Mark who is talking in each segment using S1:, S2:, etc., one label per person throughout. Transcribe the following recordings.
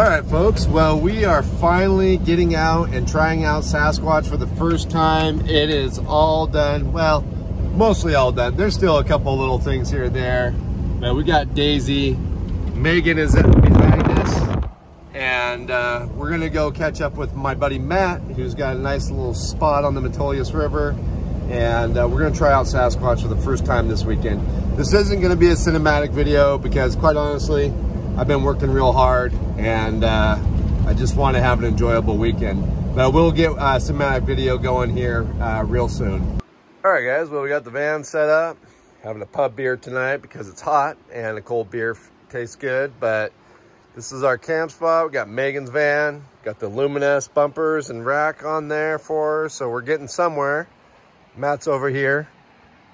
S1: All right, folks. Well, we are finally getting out and trying out Sasquatch for the first time. It is all done. Well, mostly all done. There's still a couple little things here and there. But we got Daisy. Megan is behind us. And uh, we're going to go catch up with my buddy Matt, who's got a nice little spot on the Metolius River. And uh, we're going to try out Sasquatch for the first time this weekend. This isn't going to be a cinematic video because, quite honestly, I've been working real hard and uh, I just want to have an enjoyable weekend. But I will get a cinematic video going here uh, real soon. All right, guys. Well, we got the van set up. Having a pub beer tonight because it's hot and a cold beer tastes good. But this is our camp spot. We got Megan's van. Got the Aluminess bumpers and rack on there for her. So we're getting somewhere. Matt's over here.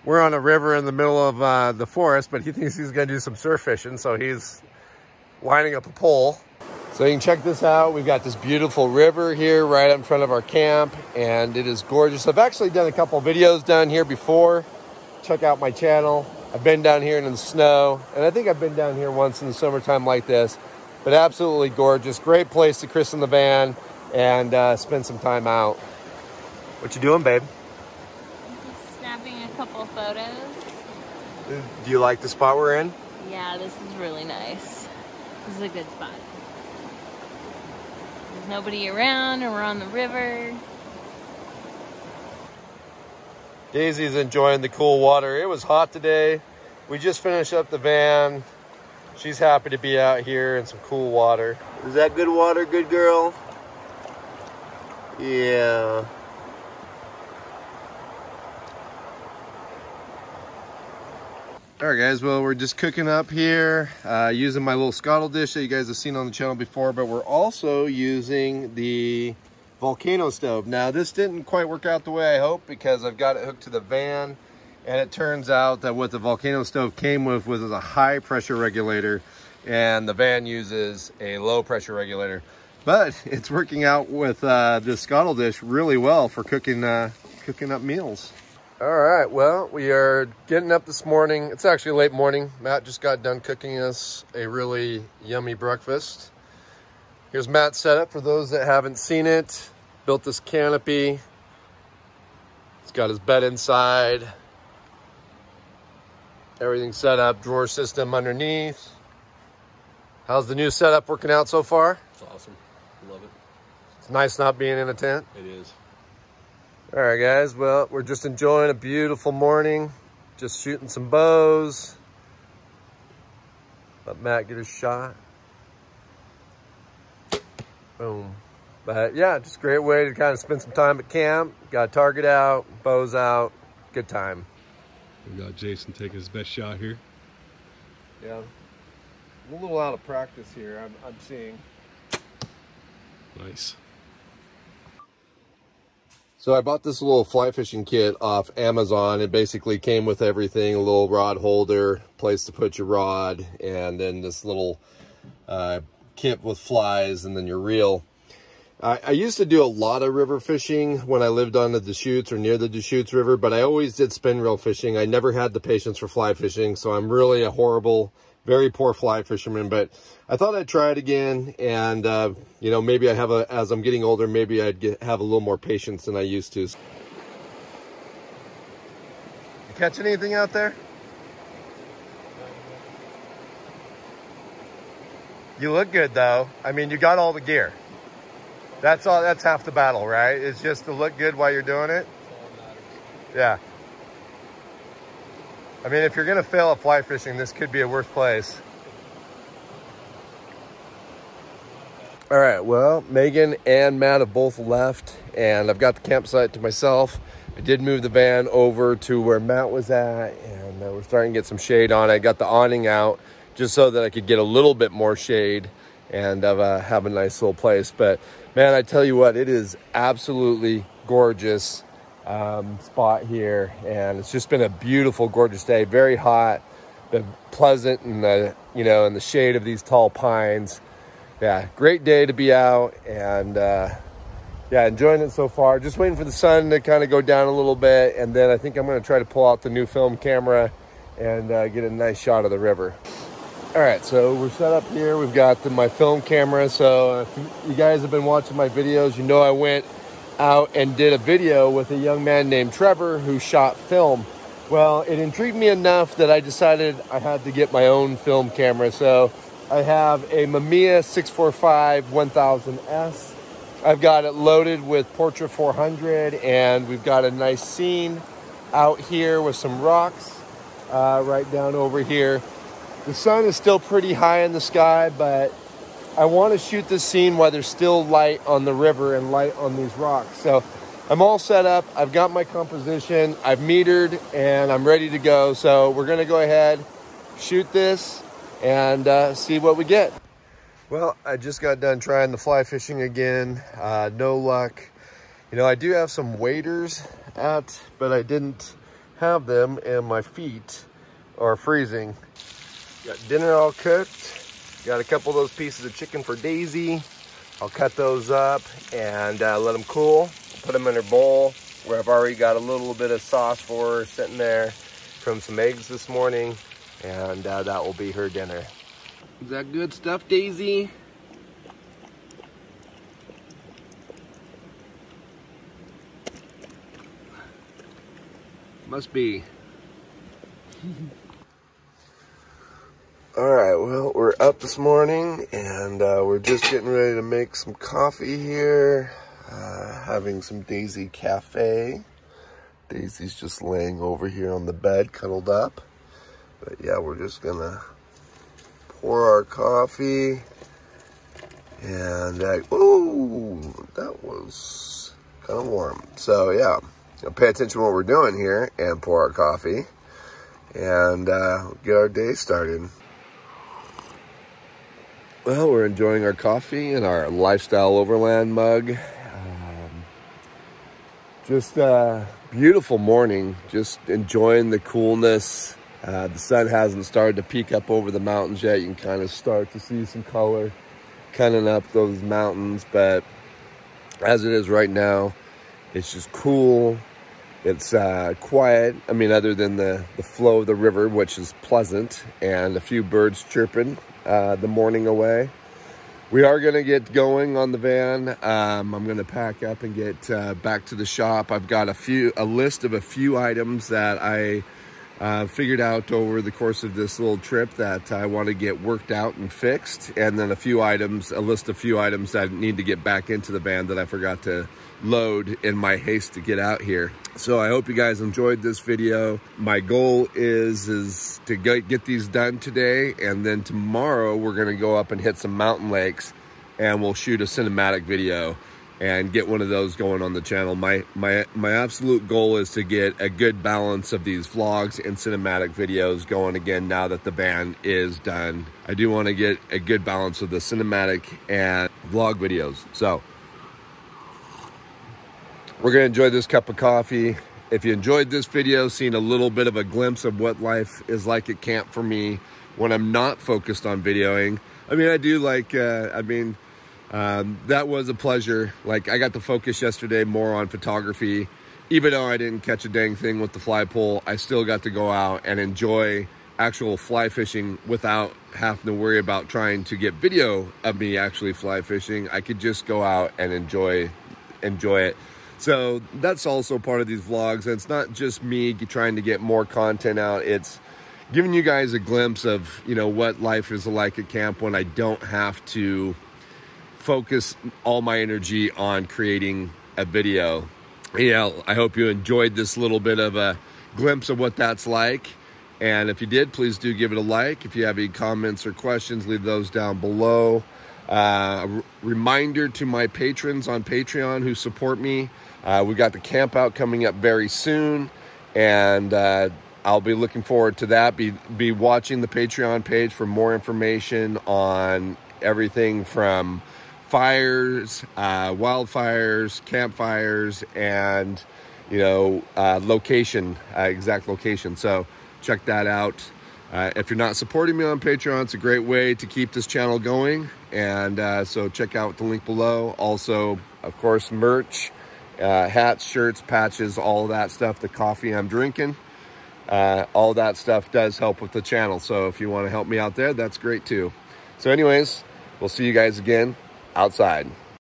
S1: We're on a river in the middle of uh, the forest, but he thinks he's going to do some surf fishing. So he's lining up a pole. So you can check this out. We've got this beautiful river here right in front of our camp and it is gorgeous. I've actually done a couple videos down here before. Check out my channel. I've been down here in the snow and I think I've been down here once in the summertime like this, but absolutely gorgeous. Great place to christen the van and uh, spend some time out. What you doing, babe?
S2: Just snapping a couple photos.
S1: Do you like the spot we're in?
S2: Yeah, this is really nice. This is a good spot. There's nobody around and we're on the river.
S1: Daisy's enjoying the cool water. It was hot today. We just finished up the van. She's happy to be out here in some cool water. Is that good water, good girl? Yeah. All right, guys, well, we're just cooking up here, uh, using my little Skottle dish that you guys have seen on the channel before, but we're also using the volcano stove. Now, this didn't quite work out the way I hoped because I've got it hooked to the van, and it turns out that what the volcano stove came with was a high pressure regulator, and the van uses a low pressure regulator. But it's working out with uh, this Skottle dish really well for cooking, uh, cooking up meals. All right, well, we are getting up this morning. It's actually late morning. Matt just got done cooking us a really yummy breakfast. Here's Matt's setup for those that haven't seen it. Built this canopy. He's got his bed inside. Everything set up, drawer system underneath. How's the new setup working out so far?
S3: It's awesome. Love it.
S1: It's nice not being in a tent.
S3: It is.
S1: All right, guys. Well, we're just enjoying a beautiful morning. Just shooting some bows. Let Matt get his shot. Boom. But yeah, just a great way to kind of spend some time at camp. Got a target out, bows out. Good time.
S3: We got Jason taking his best shot here.
S1: Yeah. I'm a little out of practice here, I'm, I'm seeing.
S3: Nice.
S1: So I bought this little fly fishing kit off Amazon. It basically came with everything, a little rod holder, place to put your rod, and then this little uh, kit with flies and then your reel. I, I, used to do a lot of river fishing when I lived on the Deschutes or near the Deschutes River, but I always did spin reel fishing. I never had the patience for fly fishing, so I'm really a horrible very poor fly fisherman, but I thought I'd try it again. And, uh, you know, maybe I have a, as I'm getting older, maybe I'd get, have a little more patience than I used to. You catch anything out there? You look good though. I mean, you got all the gear. That's all, that's half the battle, right? It's just to look good while you're doing it. Yeah. I mean, if you're to fail at fly fishing, this could be a worse place. All right, well, Megan and Matt have both left, and I've got the campsite to myself. I did move the van over to where Matt was at, and uh, we're starting to get some shade on. I got the awning out just so that I could get a little bit more shade and uh, have a nice little place. But man, I tell you what, it is absolutely gorgeous um, spot here. And it's just been a beautiful, gorgeous day. Very hot, but pleasant in the, you know, in the shade of these tall pines. Yeah, great day to be out and uh, yeah, enjoying it so far. Just waiting for the sun to kind of go down a little bit. And then I think I'm going to try to pull out the new film camera and uh, get a nice shot of the river. All right, so we're set up here. We've got the, my film camera. So if you guys have been watching my videos, you know I went out and did a video with a young man named Trevor who shot film. Well, it intrigued me enough that I decided I had to get my own film camera. So I have a Mamiya 645 1000S. I've got it loaded with Portra 400 and we've got a nice scene out here with some rocks uh, right down over here. The sun is still pretty high in the sky, but I want to shoot this scene while there's still light on the river and light on these rocks. So I'm all set up. I've got my composition. I've metered and I'm ready to go. So we're going to go ahead, shoot this and uh, see what we get. Well, I just got done trying the fly fishing again. Uh, no luck. You know, I do have some waders out, but I didn't have them and my feet are freezing. Got dinner all cooked. Got a couple of those pieces of chicken for Daisy. I'll cut those up and uh, let them cool. Put them in her bowl where I've already got a little bit of sauce for her sitting there from some eggs this morning. And uh, that will be her dinner. Is that good stuff, Daisy? Must be. All right, well, up this morning and uh, we're just getting ready to make some coffee here, uh, having some Daisy Cafe. Daisy's just laying over here on the bed, cuddled up. But yeah, we're just gonna pour our coffee and, uh, ooh, that was kind of warm. So yeah, pay attention to what we're doing here and pour our coffee and uh, get our day started. Well, we're enjoying our coffee and our lifestyle overland mug. Um, just a beautiful morning, just enjoying the coolness. Uh, the sun hasn't started to peek up over the mountains yet. You can kind of start to see some color coming up those mountains, but as it is right now, it's just cool. It's uh, quiet. I mean, other than the, the flow of the river, which is pleasant, and a few birds chirping uh, the morning away. We are going to get going on the van. Um, I'm going to pack up and get uh, back to the shop. I've got a few, a list of a few items that I uh, figured out over the course of this little trip that I want to get worked out and fixed. And then a few items, a list of a few items that need to get back into the van that I forgot to load in my haste to get out here. So I hope you guys enjoyed this video. My goal is, is to get, these done today. And then tomorrow we're gonna go up and hit some mountain lakes and we'll shoot a cinematic video and get one of those going on the channel. My, my, my absolute goal is to get a good balance of these vlogs and cinematic videos going again now that the van is done. I do wanna get a good balance of the cinematic and vlog videos. So we're gonna enjoy this cup of coffee. If you enjoyed this video, seeing a little bit of a glimpse of what life is like at camp for me when I'm not focused on videoing. I mean, I do like, uh, I mean, um, that was a pleasure. Like I got to focus yesterday more on photography. Even though I didn't catch a dang thing with the fly pole, I still got to go out and enjoy actual fly fishing without having to worry about trying to get video of me actually fly fishing. I could just go out and enjoy, enjoy it. So that's also part of these vlogs. And it's not just me trying to get more content out. It's giving you guys a glimpse of, you know, what life is like at camp when I don't have to focus all my energy on creating a video. Know, I hope you enjoyed this little bit of a glimpse of what that's like. And if you did, please do give it a like. If you have any comments or questions, leave those down below. Uh, reminder to my patrons on Patreon who support me. Uh, we got the camp out coming up very soon, and uh, I'll be looking forward to that. Be be watching the Patreon page for more information on everything from fires, uh, wildfires, campfires, and you know uh, location, exact location. So check that out. Uh, if you're not supporting me on Patreon, it's a great way to keep this channel going. And uh, so check out the link below. Also, of course, merch uh, hats, shirts, patches, all that stuff, the coffee I'm drinking. uh, all that stuff does help with the channel. So if you want to help me out there, that's great too. So anyways, we'll see you guys again outside.